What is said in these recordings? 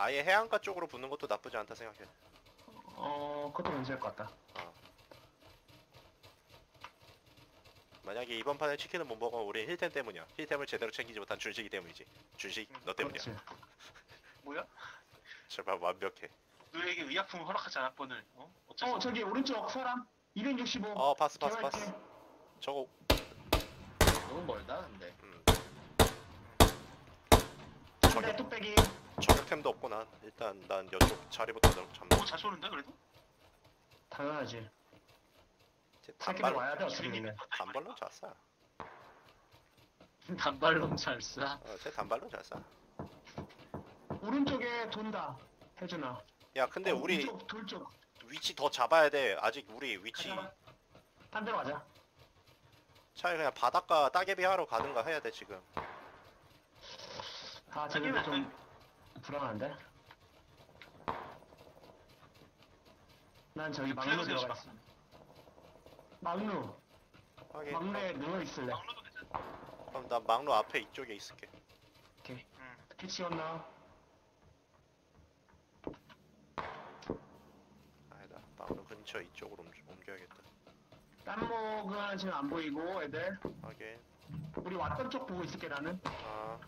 아예 해안가 쪽으로 붙는 것도 나쁘지 않다 생각해. 어, 그것도 괜찮을 것 같다. 만약에 이번 판에 치킨을 못 먹으면 우린 힐템 때문이야. 힐템을 제대로 챙기지 못한 준식이 때문이지. 준식 너 때문이야. 그렇지. 뭐야? 제발 완벽해. 너에게 의약품을 허락하지 않았거늘. 어? 어쩔 어. 저기 오른쪽 사람 265. 어 파스 파스. 파스. 저거 너무 멀다 근데 음, 한대 뚝배기. 저격템도 없고 난 일단 난 이쪽 자리부터 좀 잡는. 오, 잘 쏘는데 그래도? 당연하지. 제 새끼들 단발 와야 돼 어떻게. 단발로 잘 쏴. 단발놈 잘 쏴. 어, 제 단발로 잘 쏴. 오른쪽에 돈다. 혜준아. 야 근데 어, 우리 이쪽, 돌쪽. 위치 더 잡아야 돼. 아직 우리 위치 가자. 한 대로 가자. 차라리 그냥 바닷가 따개비 하러 가든가 해야 돼 지금. 아, 저기도 좀 불안한데. 난 저기 막루 들어가 있어. 막루. 하긴 막루에 누워 있을래. 막루도 괜찮아. 그럼 나 막루 앞에 이쪽에 있을게. 오케이. 응. 피치웠나? 아니다. 막루 근처 이쪽으로 옮, 옮겨야겠다. 딴 목은 지금 안 보이고 애들. 하긴. 우리 왔던 쪽 보고 있을게 나는. 아,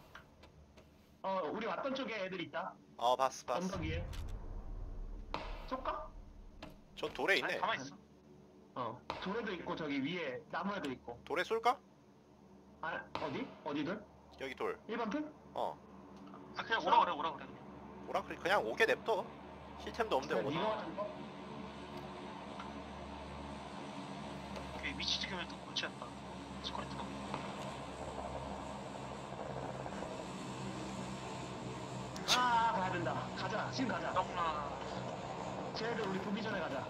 어, 우리 왔던 쪽에 애들 있다. 어 봤어 봤어. 언덕 위에. 쏠까? 저 돌에 아니, 있네. 가만히 있어. 어. 돌에도 있고 저기 위에 나무에도 있고. 돌에 쏠까? 아, 어디? 어디들? 여기 돌. 1번 핀? 어. 아, 그냥 오라 그래, 오라 그래. 뭐라 그래? 그냥 오게 냅둬. 시스템도 없는데? 오케이, 위치 지금은 또 골치 아파. 스코레트가. 아, 가야 된다. 가자. 지금 가자. 너무나. 쟤들 우리 보기 전에 가자.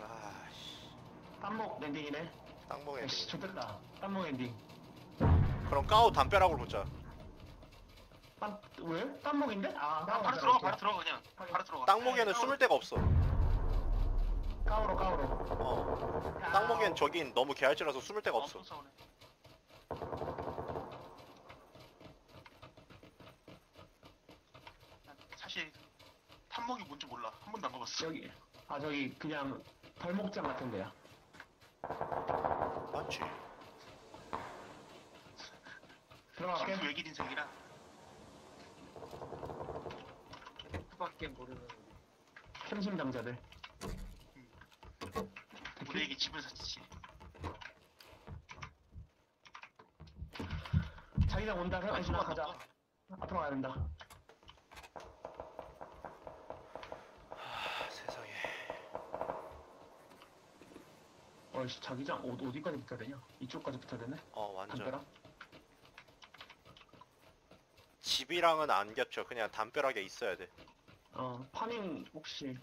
아씨. 딴목 엔딩이네. 땅먹에. 씨, 좋겠다. 딴목 엔딩. 그럼 까오 담벼락으로 붙자. 딴, 왜? 딴목인데? 아, 아, 바로 들어가. 바로 들어가, 그냥. 바로 들어가. 땅목에는 숨을 데가 없어. 까오로, 까오로. 어. 땅목엔 저긴 너무 개알지라서 숨을 데가 어, 없어. 또 싸우네. 난 사실 탐목이 뭔지 몰라. 한 번도 안 가봤어. 여기. 아, 저기 그냥 벌목장 같은 데야. 맞지. 들어갈게. 신부 외길 인생이라 F밖에 모르는 캠심 당자들. 우리에게 집을 샀지. 자기장 온다. 아, 혜준아, 그만 가자. 앞으로 가야 된다. 아, 세상에. 어이씨, 자기장 어, 어디까지 붙어야 되냐? 이쪽까지 붙어야 되네? 어 완전. 담벼락? 집이랑은 안 겹쳐. 그냥 담벼락에 있어야 돼. 어, 파밍 혹시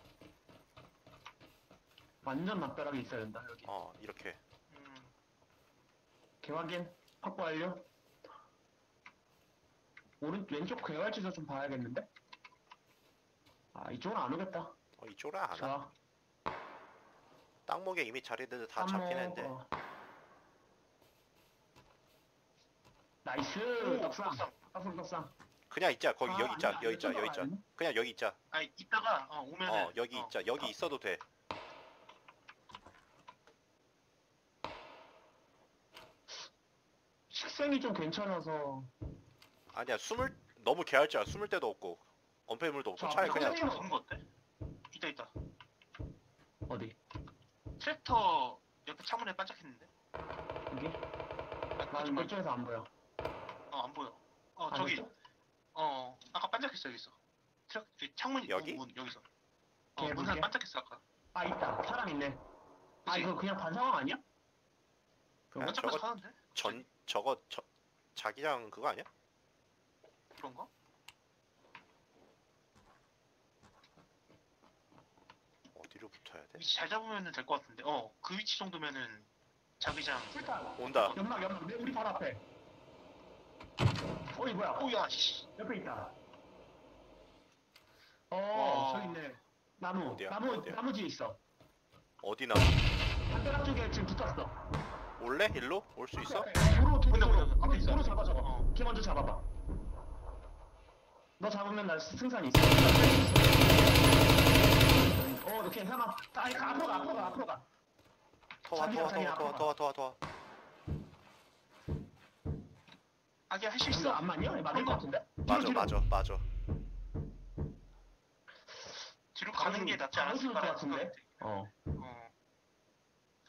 완전 담벼락에 있어야 된다, 여기. 어 이렇게. 음, 개확인 확보 완료. 오른 왼쪽 개활지도 좀 봐야겠는데? 아 이쪽은 안 오겠다. 어 이쪽으로 안 와. 좋아. 땅목에 이미 자리들 다딴 잡긴 뭐, 했는데. 어. 나이스. 오, 떡상. 떡상. 떡상. 그냥 있자. 거기 아, 여기 있자. 아니야, 여기 있자. 여기 있자. 되나? 그냥 여기 있자. 아니 이따가 어, 오면은 어 여기 어, 있자. 여기 아. 있어도 돼. 식생이 좀 괜찮아서 아니야. 숨을 너무 개할지야. 숨을 데도 없고 언패물도 없고 저 차라리 그냥. 쏘는 거 어때? 있다 있다. 어디? 트랙터 옆에 창문에 반짝했는데. 여기? 아, 난 그쪽 이쪽에서 안 보여. 어안 보여. 어 안 저기 보여? 어 아까 반짝했어 여기 있어. 트랙 이 창문 있고 여기? 문 여기서. 걔어 문산 볼게. 반짝했어 아까. 아 있다. 사람 있네. 아 그치? 이거 그냥 반상황 아니야? 그냥 반짝해서 저거 사는데? 전 저거 저 자기장 그거 아니야? 그런가? 어디로 붙어야 돼? 위치 잘 잡으면 될 것 같은데. 어 그 위치 정도면은 자기장. 출탄. 온다. 연막 연막. 내 우리 바로 앞에. 어이 뭐야? 오야 씨. 옆에 있다. 어, 와. 저기 있네. 나무. 어디야? 나무, 어디야? 나무 뒤에 있어. 어디나? 담벼락 쪽에 지금 붙었어. 올래? 일로? 올 수 있어? 도로, 도로, 근데 도로. 앞에 있어. 도로 잡아, 잡아. 어. 걔 먼저 너 잡으면 나 승산이 있어. 어, 너 괜찮아. 아니, 가, 앞으로 가, 앞으로 가, 앞으로 가. 도와 자기가 도와 자기 도와 도와 도와 도와 아기야 할수 이거 있어 안 맞냐? 맞을 것 같은데? 맞아. 맞아 맞아 뒤로 가는 게 낫지 가로수일 것 않았을까라는 같은데? 돼. 어. 어.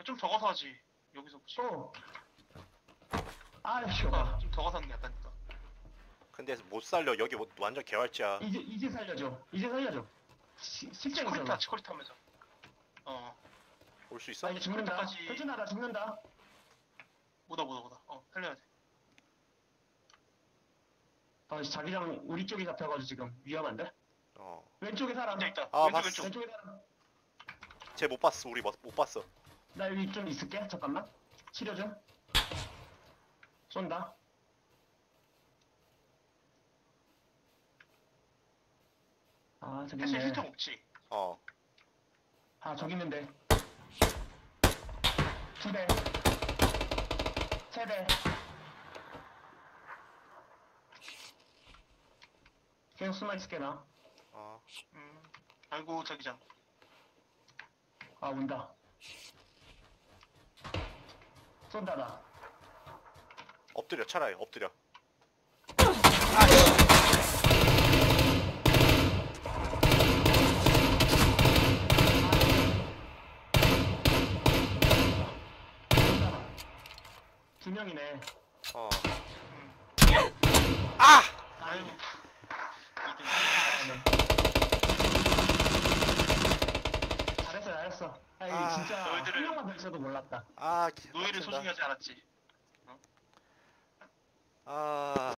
좀 더 가서 하지 여기서 보지 또. 아이씨, 아, 좀더 가서 하는 게 낫다니까 근데 못 살려 여기 뭐- 완전 개활지야 이제, 이제 살려줘. 이제 살려줘. 시, 실제로 치코리타 치코리타 하면서 어 올 수 있어? 아, 이제 죽는다. 거기까지- 혜준아, 나 죽는다. 뭐다 뭐다 뭐다 어 살려야 돼 아, 자기장 우리 쪽이 잡혀가지고 지금 위험한데? 어쟤 왼쪽에 사람. 있다 있다 아, 왼쪽 봤어. 왼쪽 왼쪽에 사람. 못 봤어 우리 못, 못 봤어 나 여기 좀 있을게. 잠깐만. 치료 좀. 쏜다. 아, 저기 사실 있네. 힐통 없지 어 아, 저기 있는데. 두 대. 세 대. 계속 숨어 있을게, 나. 어. 음 아이고 자기장 아, 온다. 쏜다, 나. 엎드려 차라리 엎드려 두 명이네. 어 음. 아! 아유. 잘했어, 잘했어. 아, 아, 진짜 한 너희들을- 명만 더 있어도 몰랐다. 아 기- 노예를 빡친다. 소중히 하지 않았지 아